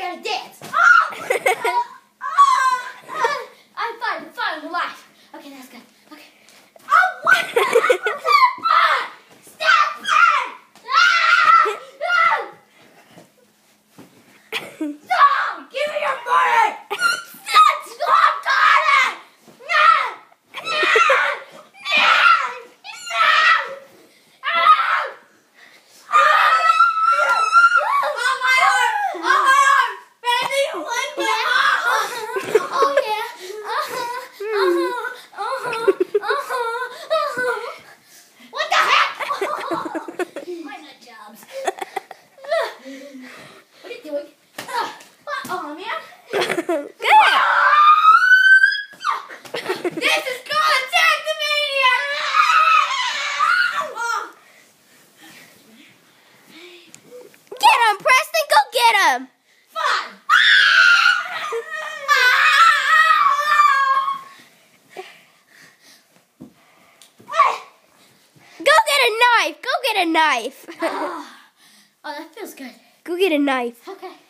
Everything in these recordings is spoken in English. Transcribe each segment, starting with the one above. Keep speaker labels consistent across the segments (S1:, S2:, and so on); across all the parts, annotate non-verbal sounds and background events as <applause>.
S1: gotta dance. <laughs> Oh! oh! I'm fine, I'm fine, I'm alive. Okay, that's good. Okay. Oh, what the heck was that? Stop it! Ah! Ah! <laughs>
S2: Good.
S1: This is called Tactomania! Oh.
S2: Get him, Preston. Go get him.
S1: Fun!
S2: Go get a knife. Go get a knife.
S1: oh, that feels good.
S2: Go get a knife.
S1: Okay.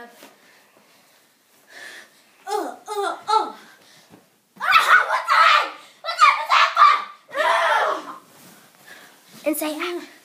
S1: Oh. Oh, oh, oh. Ah, what the heck? What the heck was that?
S2: And say, ah.